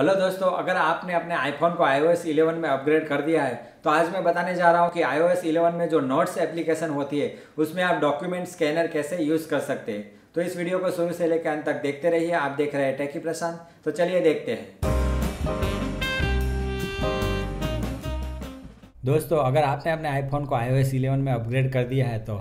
Hello दोस्तों, अगर आपने अपने आईफोन को iOS 11 में अपग्रेड कर दिया है तो आज मैं बताने जा रहा हूँ कि iOS 11 में जो नोट्स एप्लीकेशन होती है, उसमें आप डॉक्यूमेंट स्कैनर कैसे यूज़ कर सकते हैं। तो इस वीडियो को शुरू से लेकर अंत तक देखते रहिए। आप देख रहे हैं टेकी प्रशांत तो चलिए देखते हैं। दोस्तों, अगर आपने अपने आईफोन को iOS 11 में अपग्रेड कर दिया है तो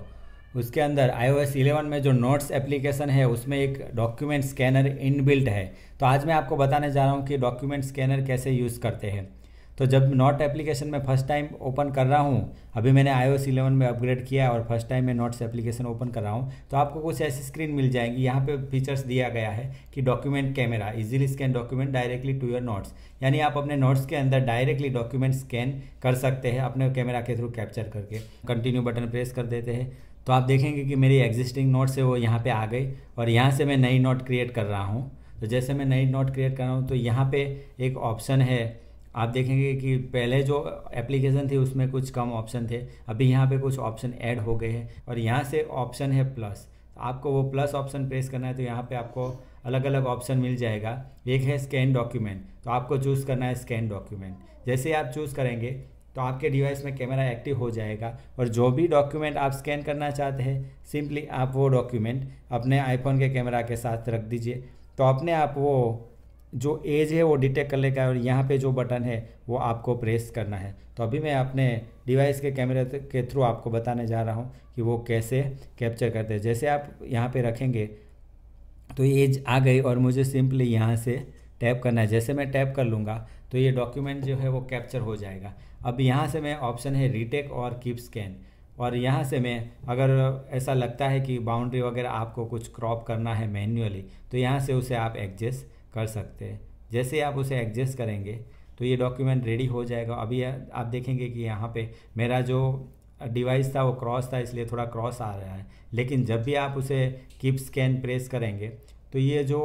उसके अंदर iOS 11 में जो नोट्स एप्लीकेशन है, उसमें एक डॉक्यूमेंट स्कैनर इनबिल्ट है। तो आज मैं आपको बताने जा रहा हूँ कि डॉक्यूमेंट स्कैनर कैसे यूज़ करते हैं। तो जब नोट एप्लीकेशन में फ़र्स्ट टाइम ओपन कर रहा हूँ, अभी मैंने iOS 11 में अपग्रेड किया है और फ़र्स्ट टाइम मैं नोट्स एप्लीकेशन ओपन कर रहा हूँ तो आपको कुछ ऐसी स्क्रीन मिल जाएगी। यहाँ पे फीचर्स दिया गया है कि document camera easily scan document directly to your notes यानी आप अपने नोट्स के अंदर डायरेक्टली डॉक्यूमेंट स्कैन कर सकते हैं अपने कैमरा के थ्रू कैप्चर करके। कंटिन्यू बटन प्रेस कर देते हैं। तो आप देखेंगे कि मेरी एग्जिस्टिंग नोट्स है, वो यहाँ पे आ गई और यहाँ से मैं नई नोट क्रिएट कर रहा हूँ। तो जैसे मैं नई नोट क्रिएट कर रहा हूँ तो यहाँ पे एक ऑप्शन है आप देखेंगे कि पहले जो एप्लीकेशन थी, उसमें कुछ कम ऑप्शन थे। अभी यहाँ पे कुछ ऑप्शन ऐड हो गए हैं और यहाँ से ऑप्शन है प्लस आपको वो प्लस ऑप्शन प्रेस करना है तो यहाँ पे आपको अलग अलग ऑप्शन मिल जाएगा। एक है स्कैन डॉक्यूमेंट तो आपको चूज़ करना है स्कैन डॉक्यूमेंट जैसे आप चूज़ करेंगे तो आपके डिवाइस में कैमरा एक्टिव हो जाएगा और जो भी डॉक्यूमेंट आप स्कैन करना चाहते हैं सिंपली आप वो डॉक्यूमेंट अपने आईफोन के कैमरा के साथ रख दीजिए। तो अपने आप वो जो एज है वो डिटेक्ट कर लेगा और यहाँ पे जो बटन है वो आपको प्रेस करना है। तो अभी मैं अपने डिवाइस के कैमरे के थ्रू आपको बताने जा रहा हूँ कि वो कैसे कैप्चर करते हैं। जैसे आप यहाँ पे रखेंगे तो एज आ गई और मुझे सिंपली यहाँ से टैप करना है। जैसे मैं टैप कर लूँगा तो ये डॉक्यूमेंट जो है वो कैप्चर हो जाएगा। अब यहाँ से मैं ऑप्शन है रीटेक और कीप स्कैन। और यहाँ से मैं अगर ऐसा लगता है कि बाउंड्री वगैरह आपको कुछ क्रॉप करना है मैन्युअली तो यहाँ से उसे आप एडजस्ट कर सकते हैं। जैसे आप उसे एडजस्ट करेंगे तो ये डॉक्यूमेंट रेडी हो जाएगा। अभी आप देखेंगे कि यहाँ पे मेरा जो डिवाइस था वो क्रॉस था, इसलिए थोड़ा क्रॉस आ रहा है। लेकिन जब भी आप उसे कीप स्कैन प्रेस करेंगे तो ये जो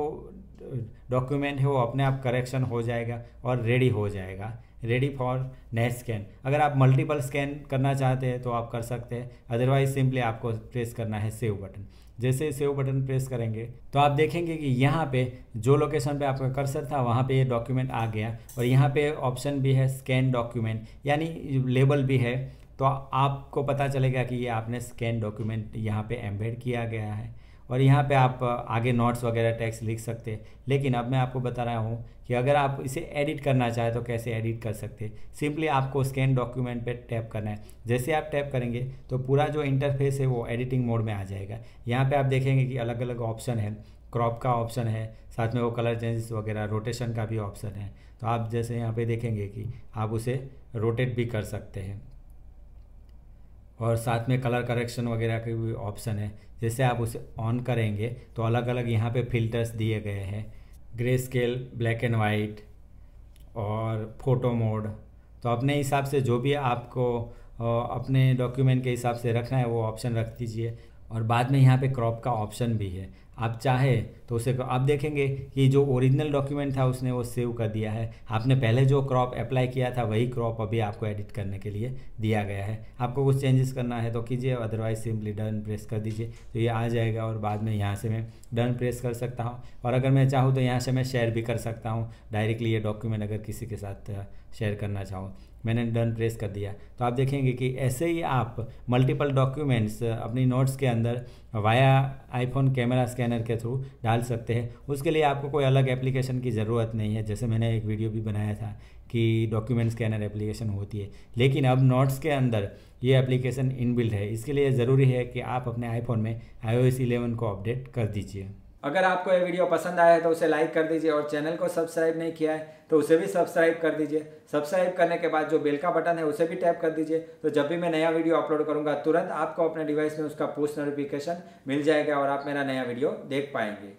डॉक्यूमेंट है वो अपने आप करेक्शन हो जाएगा और रेडी हो जाएगा। रेडी फॉर नेक्स्ट स्कैन अगर आप मल्टीपल स्कैन करना चाहते हैं तो आप कर सकते हैं। अदरवाइज़ सिंपली आपको प्रेस करना है सेव बटन जैसे सेव बटन प्रेस करेंगे तो आप देखेंगे कि यहाँ पे जो लोकेशन पे आपका कर्सर था, वहाँ पे ये डॉक्यूमेंट आ गया और यहाँ पे ऑप्शन भी है स्कैन डॉक्यूमेंट यानी लेबल भी है। तो आपको पता चलेगा कि ये आपने स्कैन डॉक्यूमेंट यहाँ पे एम्बेड किया गया है। और यहाँ पे आप आगे नोट्स वगैरह टेक्स्ट लिख सकते हैं। लेकिन अब मैं आपको बता रहा हूँ कि अगर आप इसे एडिट करना चाहें तो कैसे एडिट कर सकते हैं? सिंपली आपको स्कैन डॉक्यूमेंट पे टैप करना है। जैसे आप टैप करेंगे तो पूरा जो इंटरफेस है वो एडिटिंग मोड में आ जाएगा। यहाँ पे आप देखेंगे कि अलग अलग ऑप्शन है। क्रॉप का ऑप्शन है, साथ में वो कलर चेंजेस वगैरह रोटेशन का भी ऑप्शन है। तो आप जैसे यहाँ पर देखेंगे कि आप उसे रोटेट भी कर सकते हैं। और साथ में कलर करेक्शन वगैरह के भी ऑप्शन है। जैसे आप उसे ऑन करेंगे तो अलग अलग यहाँ पे फिल्टर्स दिए गए हैं। Grey scale black and white और फ़ोटो मोड तो अपने हिसाब से जो भी आपको अपने डॉक्यूमेंट के हिसाब से रखना है, वो ऑप्शन रख दीजिए। और बाद में यहाँ पे क्रॉप का ऑप्शन भी है। आप चाहे तो उसे आप देखेंगे कि जो ओरिजिनल डॉक्यूमेंट था उसने वो सेव कर दिया है। आपने पहले जो क्रॉप अप्लाई किया था, वही क्रॉप अभी आपको एडिट करने के लिए दिया गया है। आपको कुछ चेंजेस करना है तो कीजिए अदरवाइज़ सिंपली डन प्रेस कर दीजिए। तो ये आ जाएगा और बाद में यहाँ से मैं डन प्रेस कर सकता हूँ। और अगर मैं चाहूँ तो यहाँ से मैं शेयर भी कर सकता हूँ। डायरेक्टली ये डॉक्यूमेंट अगर किसी के साथ शेयर करना चाहूँ। मैंने डन प्रेस कर दिया। तो आप देखेंगे कि ऐसे ही आप मल्टीपल डॉक्यूमेंट्स अपनी नोट्स के अंदर वाया आईफोन कैमरा स्कैनर के थ्रू डाल सकते हैं। उसके लिए आपको कोई अलग एप्लीकेशन की ज़रूरत नहीं है। जैसे मैंने एक वीडियो भी बनाया था कि डॉक्यूमेंट स्कैनर एप्लीकेशन होती है। लेकिन अब नोट्स के अंदर ये एप्लीकेशन इनबिल्ड है। इसके लिए ज़रूरी है कि आप अपने आईफोन में आई ओ को अपडेट कर दीजिए। अगर आपको यह वीडियो पसंद आया है तो उसे लाइक कर दीजिए और चैनल को सब्सक्राइब नहीं किया है तो उसे भी सब्सक्राइब कर दीजिए। सब्सक्राइब करने के बाद जो बेल का बटन है उसे भी टैप कर दीजिए। तो जब भी मैं नया वीडियो अपलोड करूँगा, तुरंत आपको अपने डिवाइस में उसका पोस्ट नोटिफिकेशन मिल जाएगा और आप मेरा नया वीडियो देख पाएँगे।